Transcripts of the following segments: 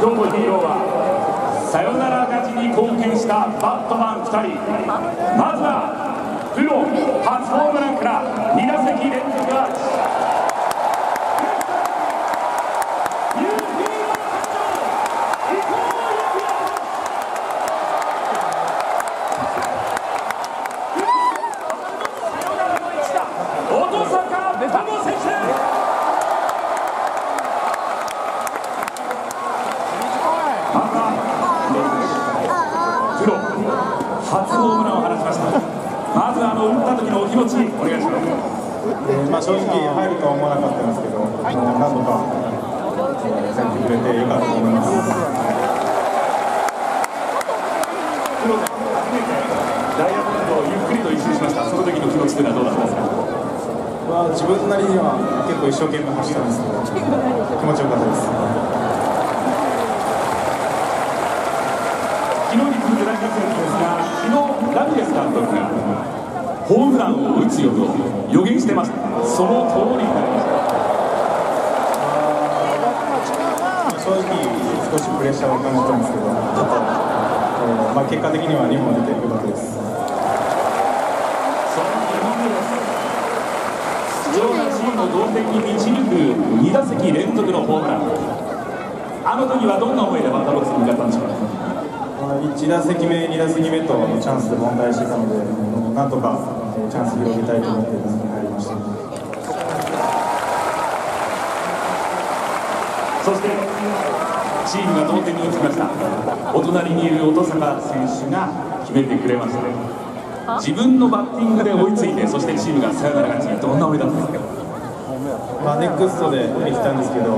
今日のヒーローはサヨナラ勝ちに貢献したバットマン2人。まずはプロ初ホームランから2打席連続アーチユーフィーの誕生伊藤裕也サヨナラの一打音坂ベタモ選手またプロ初ホームランを放ちましたまずあの打った時のお気持ちお願いしますえーまあ、正直入るとは思わなかったんですけど、あの何度か入ってくれてよかったと思います。プロで初めてダイヤモンドをゆっくりと一周しましたその時の気持ちというのはどうだったんですか？まあ、自分なりには結構一生懸命走ったんですけど、気持ちよかったです。昨日に活躍ですが昨日ラミレス監督がホームランを打つよと予言してましたその通りになりました正直少しプレッシャーを感じたんですけど、ちょっと、えーまあ、結果的には2本出てよかったです。その2本目です貴重なチームを同点に導く2打席連続のホームランあの時はどんな思いでバッターボックスに向かったんでしょうか、1打席目、2打席目とチャンスで問題してたので、なんとかチャンス広げたいと思って打席に入りました。そしてチームが同点に追いつきましたお隣にいる音坂選手が決めてくれました自分のバッティングで追いついてそしてチームがサヨナラ勝ちどんな思いだったんですかまあ、ネクストで見てたんですけど、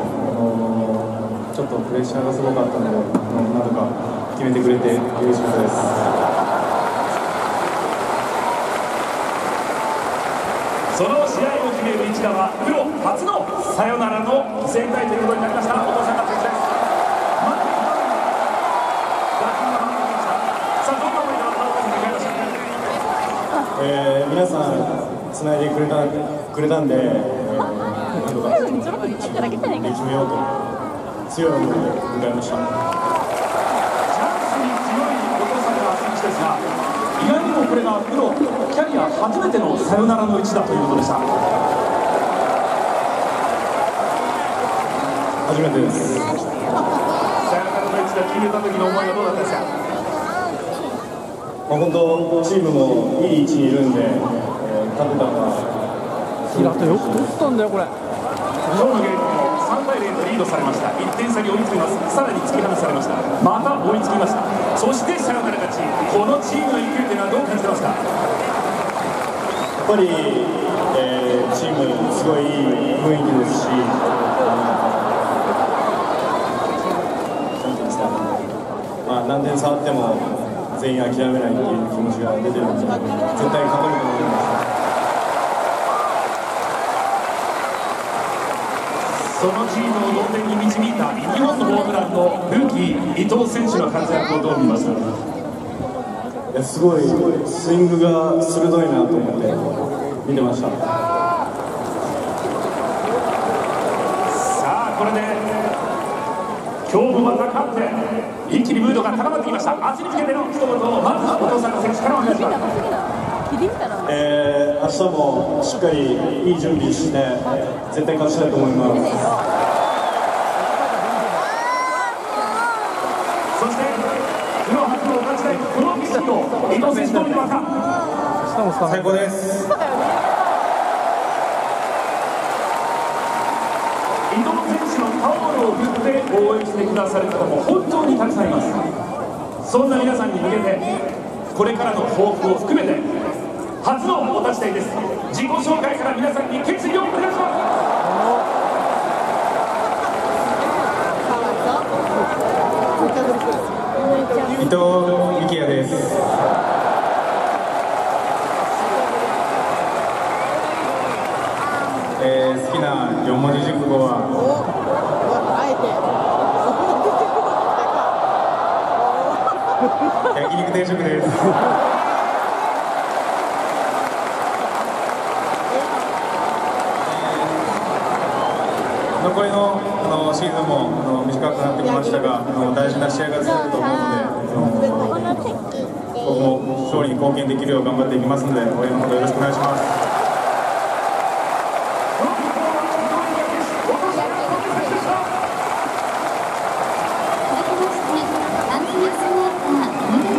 ちょっとプレッシャーがすごかったので、なんとか決めてくれて嬉しかったです。その試合を決める一打はプロ初のサヨナラの犠牲ということになりました。音坂選手です。まず打球が回って。きましたさんな思いでバッターボックスに向かいましたえー皆さんつないでくれたくれたんで、えーなんとか力決めようと強い思いで迎えました。チャンスに強い音坂選手ですが意外にもこれがプロキャリア初めてのサヨナラの一打ということでした。初めてです。サヨナラの一打決めた時の思いはどうだったですか？まあ、本当チームもいい位置にいるんで、えー勝てたのは。平田よく取ったんだよこれ。今日のゲームも3対0とリードされました。1点差に追いつきます。さらに突き放されました。また追いつきました。そしてサヨナラ勝ち。このチームの勢いというのはどう感じてますか？やっぱり、えーチームすごいいい雰囲気ですし、まあ、何点差あっても全員諦めないっていう気持ちが出てるんで、絶対勝てると思います。そのチームを同点に導いた2本のホームランのルーキー伊藤選手の活躍をどう見ますか？いやすごいスイングが鋭いなと思って見てました。さあこれで今日もまた勝って一気にムードが高まってきました。明日に向けての一言をまずはお父さんの選手からお願いしますえー明日もしっかりいい準備して絶対勝ちたいと思います。そしてプロ初の勝ちたいこの景色を伊藤選手どう見てますか下もさ最高です。伊藤選手のタオルを振って応援してくださる方も本当にたくさんいますそんな皆さんに向けてこれからの抱負を含めて初のお立ち台です自己紹介から皆さんに決意をお願いします伊藤幸也です。えー好きな四文字熟語は？焼肉定食です。残りのあのシーズンもあの短くなってきましたがあの大事な試合が続くと思うので僕も勝利に貢献できるよう頑張っていきますので応援のほどよろしくお願いします。